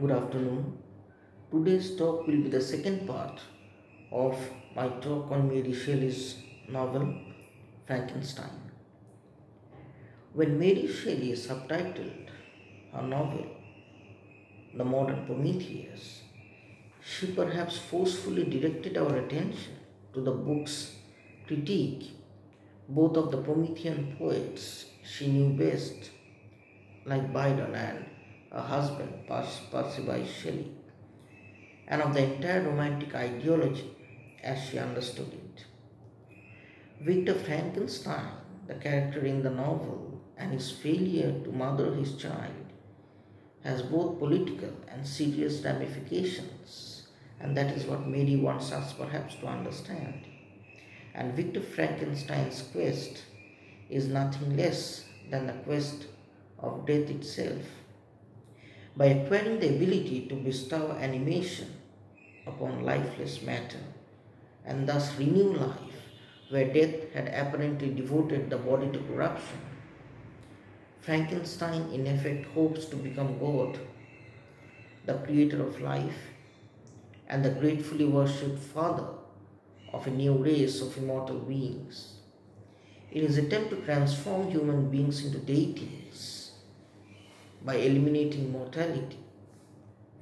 Good afternoon. Today's talk will be the second part of my talk on Mary Shelley's novel Frankenstein. When Mary Shelley subtitled her novel The Modern Prometheus, she perhaps forcefully directed our attention to the book's critique both of the Promethean poets she knew best, like Byron and her husband Percy Bysshe Shelley, and of the entire romantic ideology as she understood it. Victor Frankenstein, the character in the novel, and his failure to mother his child has both political and serious ramifications, and that is what Mary wants us perhaps to understand. And Victor Frankenstein's quest is nothing less than the quest of death itself. By acquiring the ability to bestow animation upon lifeless matter and thus renew life where death had apparently devoted the body to corruption, Frankenstein in effect hopes to become God, the creator of life and the gratefully worshipped father of a new race of immortal beings. In his attempt to transform human beings into deities by eliminating mortality,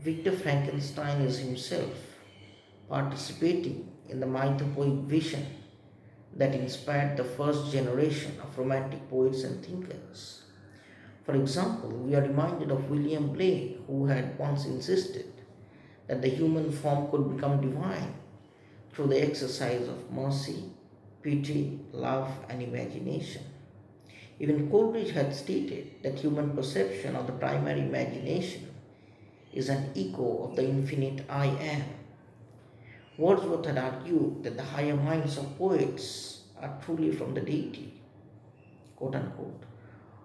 Victor Frankenstein is himself participating in the mythopoeic vision that inspired the first generation of romantic poets and thinkers. For example, we are reminded of William Blake, who had once insisted that the human form could become divine through the exercise of mercy, pity, love, and imagination. Even Coleridge had stated that human perception of the primary imagination is an echo of the infinite I am. Wordsworth had argued that the higher minds of poets are truly from the deity, quote unquote,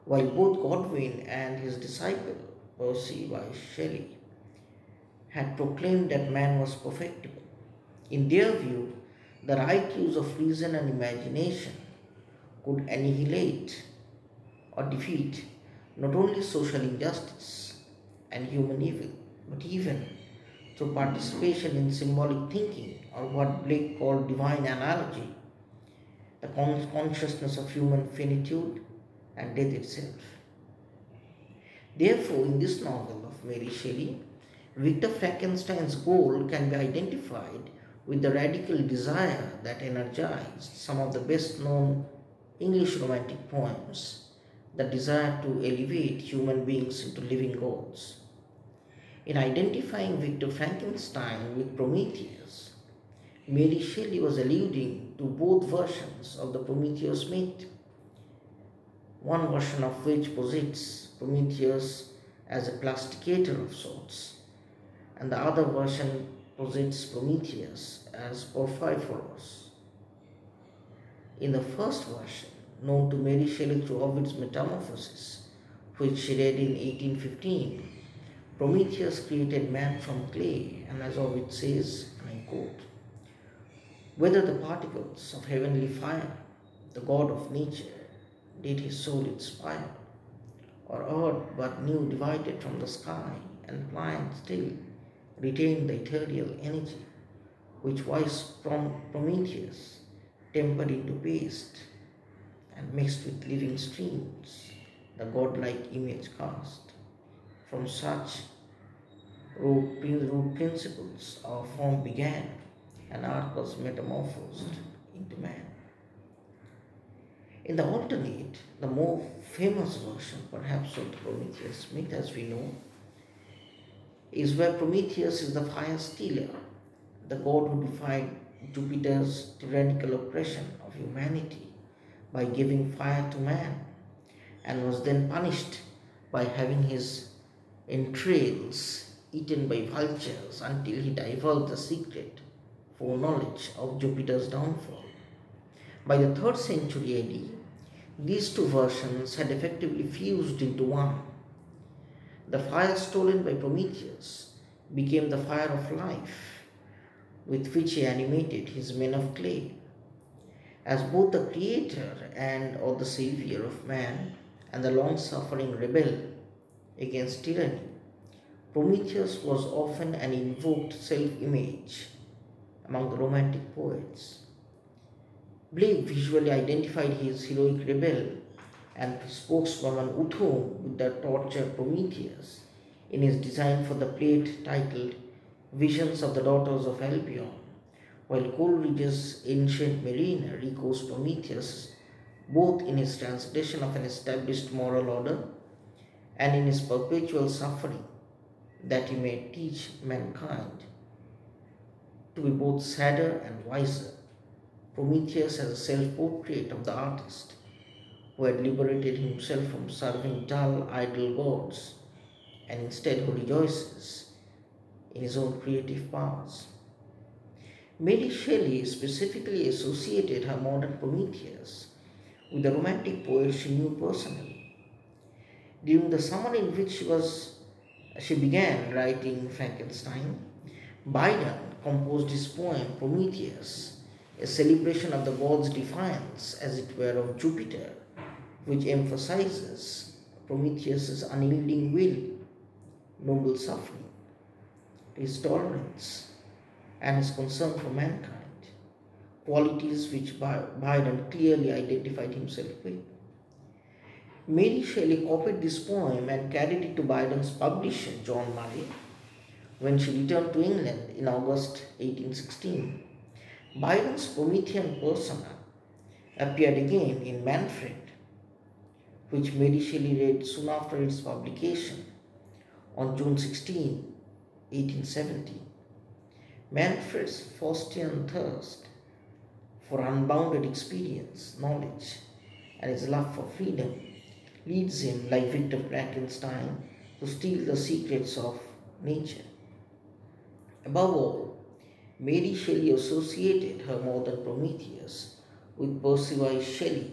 while both Godwin and his disciple, Percy Bysshe Shelley, had proclaimed that man was perfectible. In their view, the right use of reason and imagination could annihilate or defeat not only social injustice and human evil, but even through participation in symbolic thinking or what Blake called divine analogy, the consciousness of human finitude and death itself. Therefore, in this novel of Mary Shelley, Victor Frankenstein's goal can be identified with the radical desire that energized some of the best known English romantic poems, the desire to elevate human beings into living gods. In identifying Victor Frankenstein with Prometheus, Mary Shelley was alluding to both versions of the Prometheus myth, one version of which posits Prometheus as a plasticator of sorts, and the other version posits Prometheus as pyrphoros. In the first version, known to Mary Shelley through Ovid's Metamorphoses, which she read in 1815, Prometheus created man from clay, and as Ovid says, and I quote, whether the particles of heavenly fire, the god of nature, did his soul inspire, or earth but new divided from the sky, and pliant still retained the ethereal energy, which wise Prometheus, tempered into paste, and mixed with living streams, the godlike image cast. From such root, principles our form began, and art was metamorphosed into man. In the alternate, the more famous version, perhaps, of the Prometheus myth, as we know, is where Prometheus is the fire stealer, the god who defied Jupiter's tyrannical oppression of humanity by giving fire to man and was then punished by having his entrails eaten by vultures until he divulged the secret foreknowledge of Jupiter's downfall. By the 3rd century AD, these two versions had effectively fused into one the fire stolen by Prometheus became the fire of life with which he animated his men of clay. As both the creator and or the savior of man and the long-suffering rebel against tyranny, Prometheus was often an invoked self image among the Romantic poets. Blake visually identified his heroic rebel and spokeswoman Oothoon with the torture Prometheus in his design for the plate titled Visions of the Daughters of Albion, while Coleridge's Ancient Mariner recalls Prometheus both in his transgression of an established moral order and in his perpetual suffering that he may teach mankind to be both sadder and wiser. Prometheus as a self portrait of the artist who had liberated himself from serving dull, idle gods and instead who rejoices in his own creative powers. Mary Shelley specifically associated her modern Prometheus with the romantic poet she knew personally. During the summer in which she was she began writing Frankenstein, Byron composed his poem Prometheus, a celebration of the god's defiance, as it were, of Jupiter, which emphasizes Prometheus's unyielding will, noble suffering, his tolerance, and his concern for mankind, qualities which Byron clearly identified himself with. Mary Shelley copied this poem and carried it to Byron's publisher, John Murray, when she returned to England in August 1816. Byron's Promethean persona appeared again in Manfred, which Mary Shelley read soon after its publication on June 16, 1870. Manfred's Faustian thirst for unbounded experience, knowledge, and his love for freedom leads him, like Victor Frankenstein, to steal the secrets of nature. Above all, Mary Shelley associated her modern Prometheus with Percy Bysshe Shelley,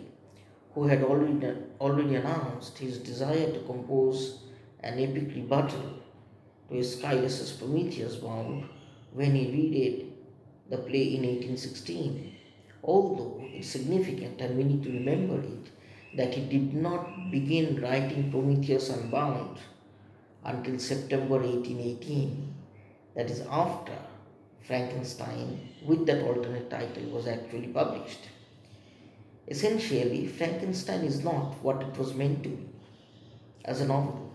who had already, already announced his desire to compose an epic rebuttal to his Aeschylus's Prometheus Bound when he reread the play in 1816. Although it's significant and we need to remember it, that he did not begin writing Prometheus Unbound until September 1818, that is after Frankenstein with that alternate title was actually published. Essentially, Frankenstein is not what it was meant to be as a novel.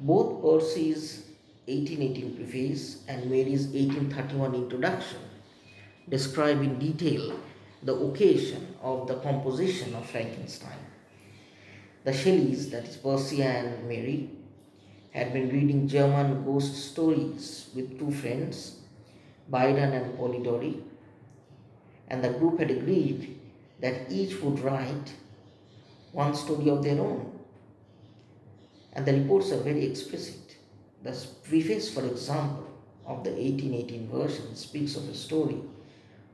Both Percy's 1818 preface and Mary's 1831 introduction describe in detail the occasion of the composition of Frankenstein. The Shelleys, that is Percy and Mary, had been reading German ghost stories with two friends, Byron and Polidori, and the group had agreed that each would write one story of their own. And the reports are very explicit. The preface, for example, of the 1818 version speaks of a story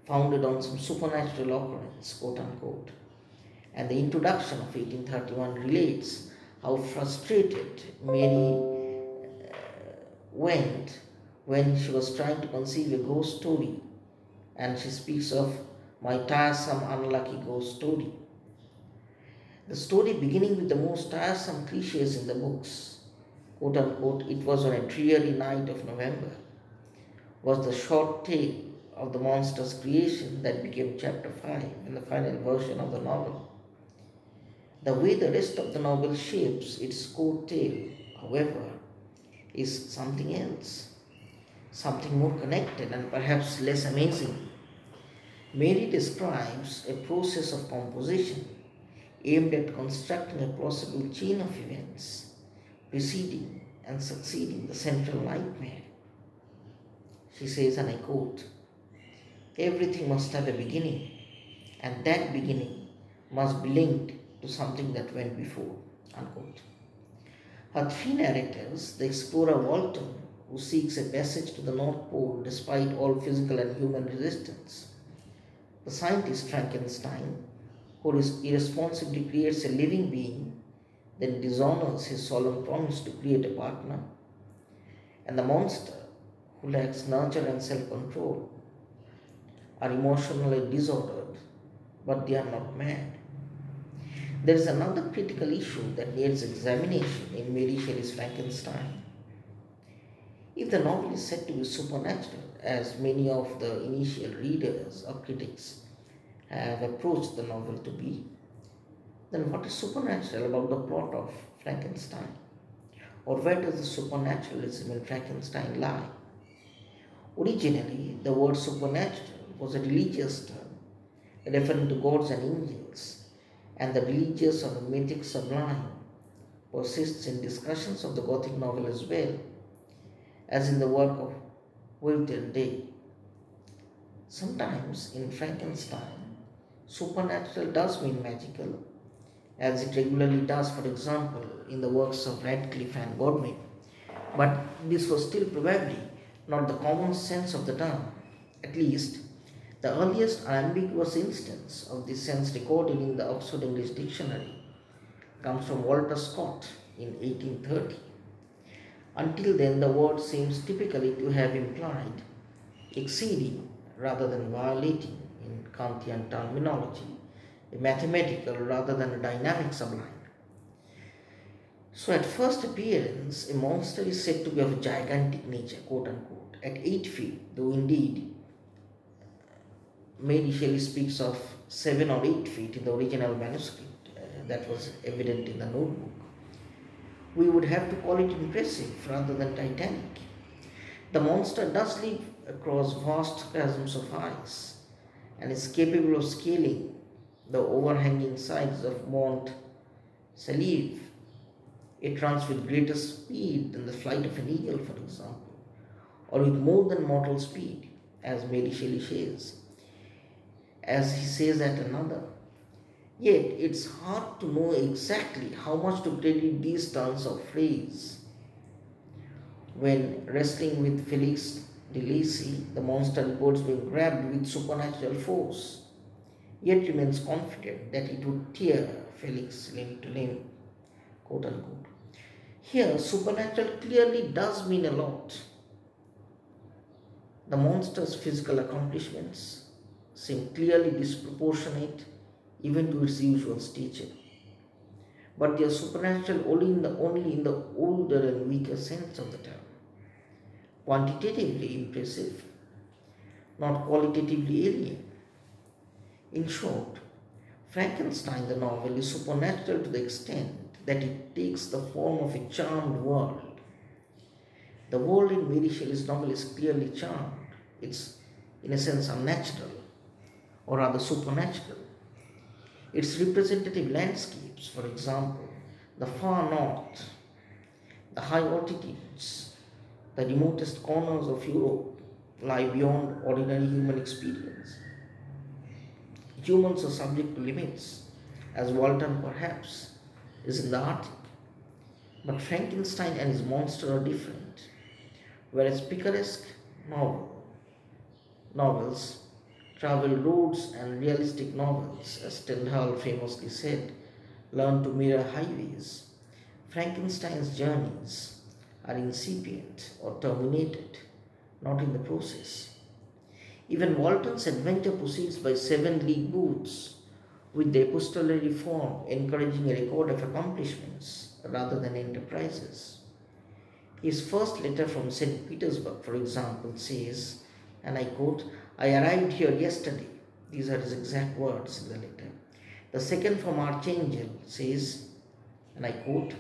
founded on some supernatural occurrence, quote unquote. And the introduction of 1831 relates how frustrated Mary uh, went when she was trying to conceive a ghost story. And she speaks of my tiresome, unlucky ghost story. The story beginning with the most tiresome cliches in the books, quote unquote, it was on a dreary night of November, was the short tale of the monster's creation that became chapter 5 in the final version of the novel. The way the rest of the novel shapes its core tale, however, is something else, something more connected and perhaps less amazing. Mary describes a process of composition aimed at constructing a plausible chain of events preceding and succeeding the central nightmare. She says, and I quote, Everything must have a beginning, and that beginning must be linked to something that went before. Unquote. Her three narrators, the explorer Walton, who seeks a passage to the North Pole despite all physical and human resistance, the scientist Frankenstein, who irresponsibly creates a living being, then dishonors his solemn promise to create a partner, and the monster, who lacks nurture and self control, are emotionally disordered, but they are not mad. There is another critical issue that needs examination in Mary Shelley's Frankenstein. If the novel is said to be supernatural, as many of the initial readers or critics have approached the novel to be, then what is supernatural about the plot of Frankenstein? Or where does the supernaturalism in Frankenstein lie? Originally, the word supernatural was a religious term referring to gods and angels, and the religious or the mythic sublime persists in discussions of the Gothic novel as well, as in the work of Wilton Day. Sometimes in Frankenstein, supernatural does mean magical, as it regularly does, for example, in the works of Radcliffe and Godwin. But this was still probably not the common sense of the term. At least, the earliest ambiguous instance of this sense recorded in the Oxford English Dictionary comes from Walter Scott in 1830. Until then, the word seems typically to have implied exceeding rather than violating in Kantian terminology, mathematical rather than a dynamic sublime. So, at first appearance, a monster is said to be of gigantic nature, quote unquote, at 8 feet, though indeed Mary Shelley speaks of 7 or 8 feet in the original manuscript. Uh, that was evident in the notebook. We would have to call it impressive rather than titanic. The monster does leap across vast chasms of ice and is capable of scaling the overhanging sides of Mont Saleve it runs with greater speed than the flight of an eagle, for example, or with more than mortal speed, as Mary Shelley says, as he says at another. Yet it's hard to know exactly how much to credit these turns of phrase. When wrestling with Felix de Lacey, the monster reports being grabbed with supernatural force, yet remains confident that it would tear Felix limb to limb, quote unquote. Here, supernatural clearly does mean a lot. The monster's physical accomplishments seem clearly disproportionate even to its usual stature. But they are supernatural only in the, only in the older and weaker sense of the term. Quantitatively impressive, not qualitatively alien. In short, Frankenstein the novel is supernatural to the extent that it takes the form of a charmed world. The world in Mary Shelley's novel is clearly charmed. It's, in a sense, unnatural, or rather supernatural. Its representative landscapes, for example, the far north, the high altitudes, the remotest corners of Europe lie beyond ordinary human experience. Humans are subject to limits, as Walton perhaps is in the. But Frankenstein and his monster are different. Whereas picaresque novel, novels travel roads and realistic novels, as Stendhal famously said, learn to mirror highways. Frankenstein's journeys are incipient or terminated, not in the process. Even Walton's adventure proceeds by seven league boots with the epistolary form encouraging a record of accomplishments rather than enterprises. His first letter from St. Petersburg, for example, says, and I quote, I arrived here yesterday. These are his exact words in the letter. The second from Archangel says, and I quote,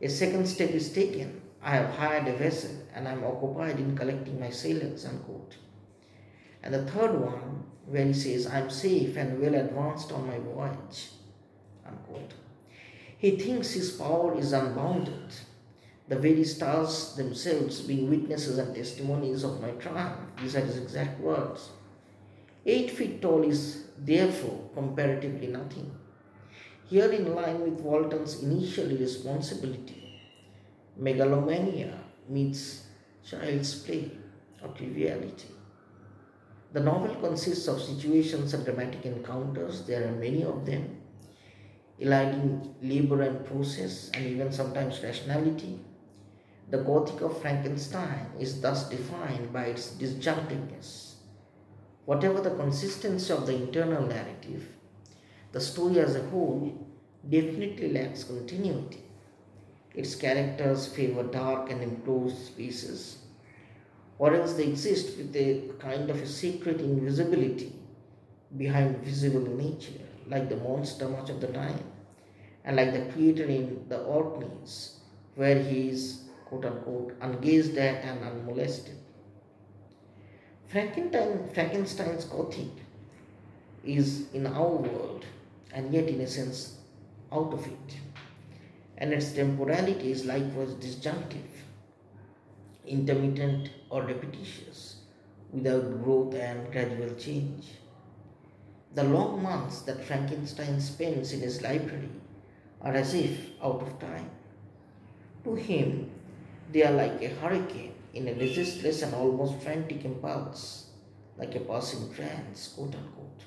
a second step is taken. I have hired a vessel and I am occupied in collecting my sailors, unquote. And the third one where he says, I'm safe and well advanced on my voyage. Unquote. He thinks his power is unbounded, the very stars themselves being witnesses and testimonies of my triumph. These are his exact words. Eight feet tall is therefore comparatively nothing. Here, in line with Walton's initial irresponsibility, megalomania meets child's play or triviality. The novel consists of situations and dramatic encounters. There are many of them, eliding labor and process, and even sometimes rationality. The Gothic of Frankenstein is thus defined by its disjunctiveness. Whatever the consistency of the internal narrative, the story as a whole definitely lacks continuity. Its characters favor dark and enclosed spaces, or else they exist with a kind of a secret invisibility behind visible nature, like the monster much of the time, and like the creator in the Orkneys, where he is quote unquote ungazed at and unmolested. Frankenstein, Frankenstein's Gothic is in our world and yet in a sense out of it. And its temporality is likewise disjunctive, intermittent or repetitious, without growth and gradual change. The long months that Frankenstein spends in his library are as if out of time. To him, they are like a hurricane in a resistless and almost frantic impulse, like a passing trance, quote unquote.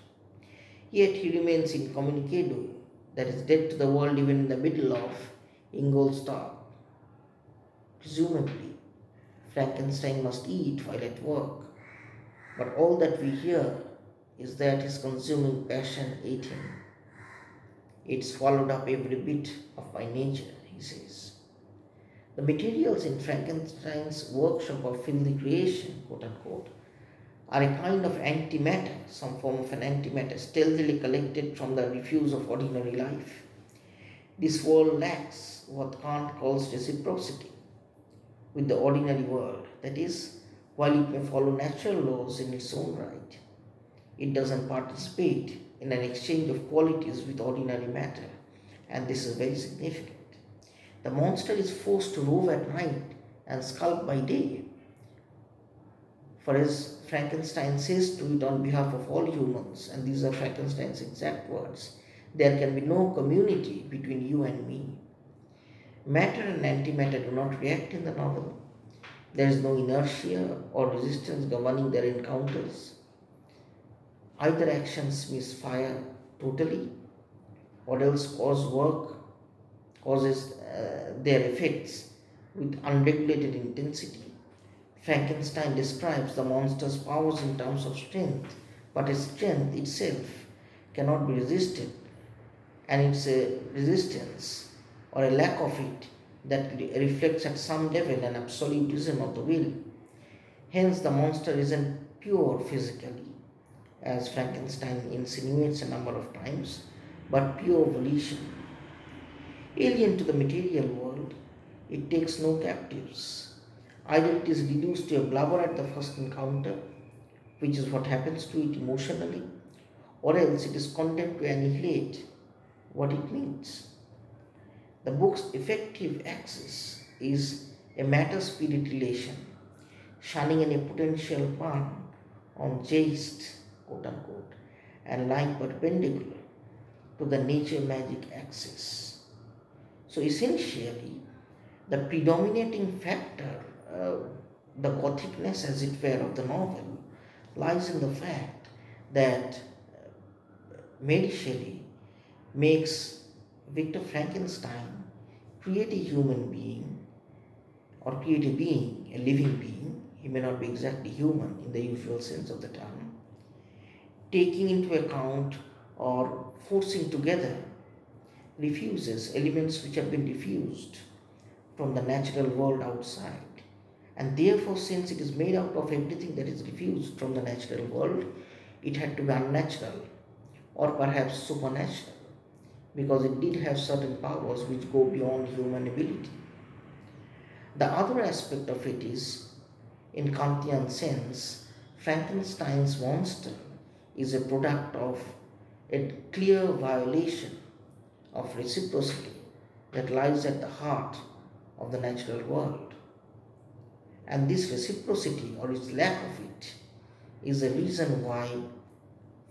Yet he remains incommunicado, that is dead to the world even in the middle of Ingolstadt. Presumably, Frankenstein must eat while at work, but all that we hear is that his consuming passion ate him. It swallowed up every bit of my nature, he says. The materials in Frankenstein's workshop of filthy creation, quote unquote, are a kind of antimatter, some form of an antimatter, stealthily collected from the refuse of ordinary life. This world lacks what Kant calls reciprocity with the ordinary world. That is, while it may follow natural laws in its own right, it doesn't participate in an exchange of qualities with ordinary matter, and this is very significant. The monster is forced to rove at night and skulk by day. For as Frankenstein says to it on behalf of all humans, and these are Frankenstein's exact words, there can be no community between you and me. Matter and antimatter do not react in the novel. There is no inertia or resistance governing their encounters. Either actions misfire totally or else cause work, causes uh, their effects with unregulated intensity. Frankenstein describes the monster's powers in terms of strength, but its strength itself cannot be resisted, and it's a resistance or a lack of it that reflects at some level an absolutism of the will. Hence, the monster isn't pure physically, as Frankenstein insinuates a number of times, but pure volition. Alien to the material world, it takes no captives. Either it is reduced to a blubber at the first encounter, which is what happens to it emotionally, or else it is condemned to annihilate what it means. The book's effective axis is a matter spirit relation, shunning any potential pun on chaste quote unquote, and lying perpendicular to the nature magic axis. So essentially, the predominating factor, uh, the gothicness as it were of the novel, lies in the fact that uh, Mary Shelley makes Victor Frankenstein create a human being or create a being, a living being. He may not be exactly human in the usual sense of the term, taking into account or forcing together refuses elements which have been diffused from the natural world outside. And therefore, since it is made out of everything that is diffused from the natural world, it had to be unnatural or perhaps supernatural because it did have certain powers which go beyond human ability. The other aspect of it is, in Kantian sense, Frankenstein's monster is a product of a clear violation of reciprocity that lies at the heart of the natural world. And this reciprocity or its lack of it is the reason why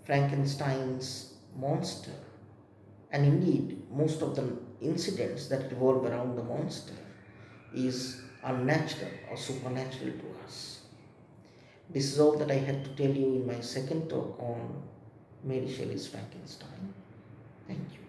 Frankenstein's monster and indeed most of the incidents that revolve around the monster is unnatural or supernatural to us. This is all that I had to tell you in my second talk on Mary Shelley's Frankenstein. Thank you.